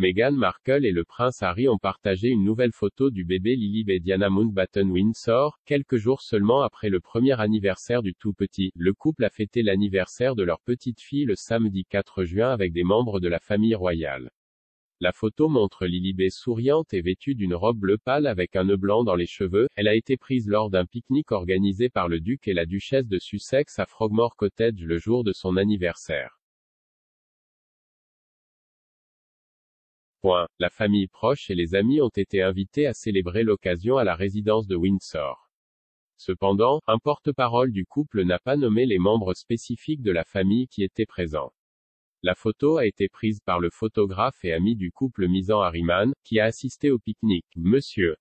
Meghan Markle et le prince Harry ont partagé une nouvelle photo du bébé Lily et Diana Mountbatten Windsor, quelques jours seulement après le premier anniversaire du tout petit. Le couple a fêté l'anniversaire de leur petite fille le samedi 4 juin avec des membres de la famille royale. La photo montre Lilibet souriante et vêtue d'une robe bleu pâle avec un nœud blanc dans les cheveux. Elle a été prise lors d'un pique-nique organisé par le duc et la duchesse de Sussex à Frogmore Cottage le jour de son anniversaire. La famille proche et les amis ont été invités à célébrer l'occasion à la résidence de Windsor. Cependant, un porte-parole du couple n'a pas nommé les membres spécifiques de la famille qui étaient présents. La photo a été prise par le photographe et ami du couple Misan Harriman, qui a assisté au pique-nique. Monsieur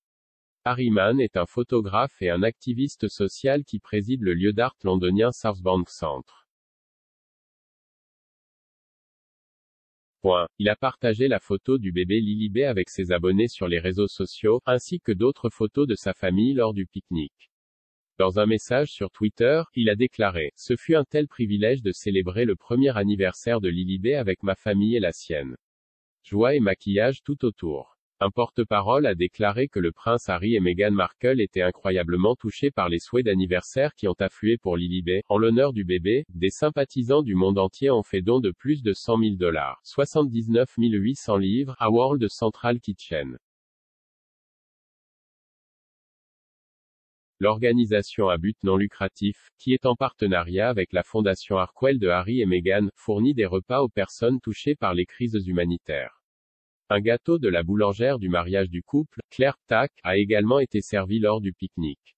Harriman est un photographe et un activiste social qui préside le lieu d'art londonien Southbank Centre. Il a partagé la photo du bébé Lilibet avec ses abonnés sur les réseaux sociaux, ainsi que d'autres photos de sa famille lors du pique-nique. Dans un message sur Twitter, il a déclaré, Ce fut un tel privilège de célébrer le premier anniversaire de Lilibet avec ma famille et la sienne. Joie et maquillage tout autour. Un porte-parole a déclaré que le prince Harry et Meghan Markle étaient incroyablement touchés par les souhaits d'anniversaire qui ont afflué pour Lilibet. En l'honneur du bébé, des sympathisants du monde entier ont fait don de plus de 100 000 dollars, 79 800 livres, à World Central Kitchen. L'organisation à but non lucratif, qui est en partenariat avec la fondation Harkwell de Harry et Meghan, fournit des repas aux personnes touchées par les crises humanitaires. Un gâteau de la boulangère du mariage du couple, Claire Tack, a également été servi lors du pique-nique.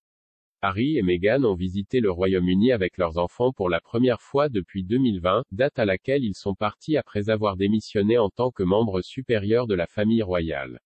Harry et Meghan ont visité le Royaume-Uni avec leurs enfants pour la première fois depuis 2020, date à laquelle ils sont partis après avoir démissionné en tant que membres supérieurs de la famille royale.